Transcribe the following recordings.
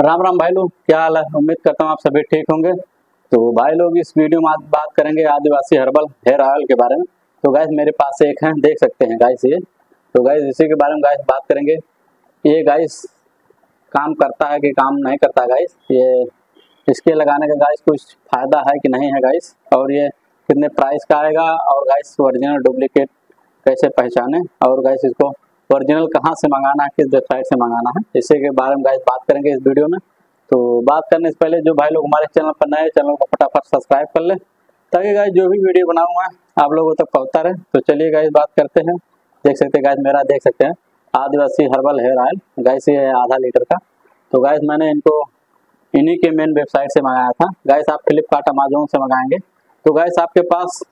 राम राम भाई लोग, क्या हाल है? उम्मीद करता हूँ आप सभी ठीक होंगे। तो भाई लोग, इस वीडियो में आज बात करेंगे आदिवासी हर्बल हेयर ऑयल के बारे में। तो गाइस मेरे पास एक है, देख सकते हैं गाइस ये। तो गाइस इसी के बारे में गाइस बात करेंगे। ये गाइस काम करता है कि काम नहीं करता गाइस ये इसके लगाने का गाइस कुछ फ़ायदा है कि नहीं है गाइस और ये कितने प्राइस का आएगा? और गाइस ओरिजिनल डुप्लीकेट कैसे पहचाने? और गाइस इसको ओरिजिनल कहाँ से मंगाना है, किस वेबसाइट से मंगाना है, इसी के बारे में गाइस बात करेंगे इस वीडियो में। तो बात करने से पहले जो भाई लोग हमारे चैनल पर नए चैनल को फटाफट सब्सक्राइब कर ले, ताकि गाइस जो भी वीडियो बनाऊँगा आप लोगों तक पहुँचता रहे। तो चलिए गाइस बात करते हैं। देख सकते हैं गाइस मेरा देख सकते हैं, Adivasi herbal hair oil guys ये है आधा लीटर का। तो गाइस मैंने इनको इन्हीं के मेन वेबसाइट से मंगाया था। गाइस आप फ्लिपकार्ट अमेजोन से मंगाएँगे। तो गाइस आपके पास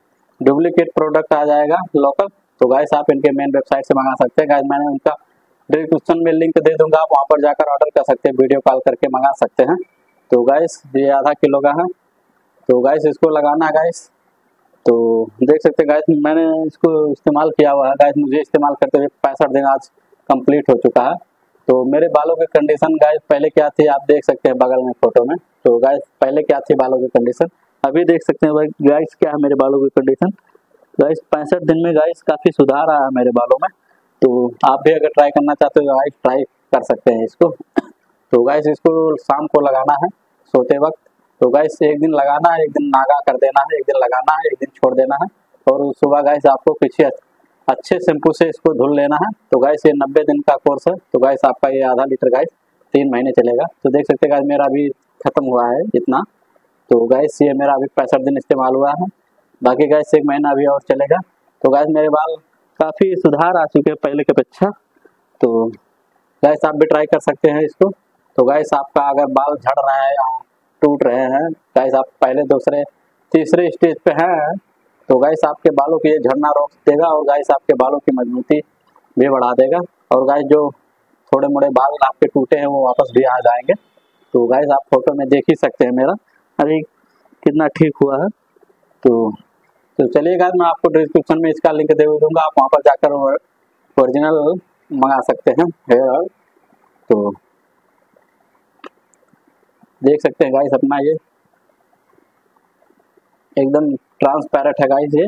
डुप्लीकेट प्रोडक्ट आ जाएगा लोकल तो गाइस आप इनके मेन वेबसाइट से मंगा सकते हैं। गाइस मैंने उनका डिस्क्रिप्शन में लिंक दे दूँगा। आप वहाँ पर जाकर ऑर्डर कर सकते हैं। वीडियो कॉल करके मंगा सकते हैं। तो गाइस ये आधा किलो का है। तो गाइस इसको लगाना है गाइस तो देख सकते हैं गाइस मैंने इसको इस्तेमाल किया हुआ है। गाइस मुझे इस्तेमाल करते हुए पैंसठ दिन आज कंप्लीट हो चुका है। तो मेरे बालों की कंडीशन गाइस पहले क्या थी आप देख सकते हैं बगल में फ़ोटो में। तो गाइस पहले क्या थी बालों की कंडीशन अभी देख सकते हैं गाइस क्या है मेरे बालों की कंडीशन गाइस पैंसठ दिन में गाइस काफ़ी सुधार आया मेरे बालों में। तो आप भी अगर ट्राई करना चाहते हो गाइस ट्राई कर सकते हैं इसको। तो गाइस इसको शाम को लगाना है, सोते वक्त। तो गाइस एक दिन लगाना है, एक दिन नागा कर देना है, एक दिन लगाना है, एक दिन छोड़ देना है। और सुबह गाइस आपको पीछे अच्छे शैम्पू से इसको धुल लेना है। तो गाइस ये नब्बे दिन का कोर्स है। तो गाइस आपका ये आधा लीटर गाइस तीन महीने चलेगा। तो देख सकते गाइस मेरा अभी खत्म हुआ है इतना। तो गाइस ये मेरा अभी पैंसठ दिन इस्तेमाल हुआ है। बाकी गैस एक महीना अभी और चलेगा। तो गैस मेरे बाल काफ़ी सुधार आ चुके हैं पहले के अपेक्षा तो गैस आप भी ट्राई कर सकते हैं इसको। तो गैस आपका अगर बाल झड़ रहे हैं या टूट रहे हैं गैस आप पहले, दूसरे, तीसरे स्टेज पे हैं तो गैस आपके बालों की ये झड़ना रोक देगा और गैस आपके बालों की मजबूती भी बढ़ा देगा। और गैस जो थोड़े मोड़े बाल आपके टूटे हैं, वो वापस भी आ जाएँगे। तो गैस आप फ़ोटो में देख ही सकते हैं मेरा। अभी कितना ठीक हुआ है। तो चलिए गाइस मैं आपको डिस्क्रिप्शन में इसका लिंक दे दूँगा, आप वहाँ पर जाकर ओरिजिनल मंगा सकते हैं हेयर ऑयल तो देख सकते हैं गाइस अपना ये। एकदम ट्रांसपेरेंट है गाइस ये।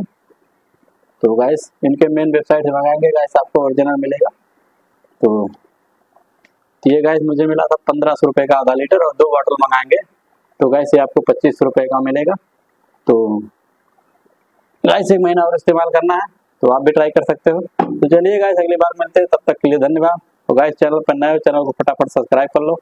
तो गाइस इनके मेन वेबसाइट से मंगाएँगे गाइस आपको ओरिजिनल मिलेगा। तो ये गाइस मुझे मिला था पंद्रह सौ रुपये का आधा लीटर और दो बॉटल मंगाएँगे। तो गाइस ये आपको पच्चीस रुपये का मिलेगा। तो गाइस एक महीना और इस्तेमाल करना है तो आप भी ट्राई कर सकते हो। तो चलिए गाइस अगली बार मिलते हैं, तब तक के लिए धन्यवाद। तो गाइस चैनल पर नए चैनल को फटाफट सब्सक्राइब कर लो।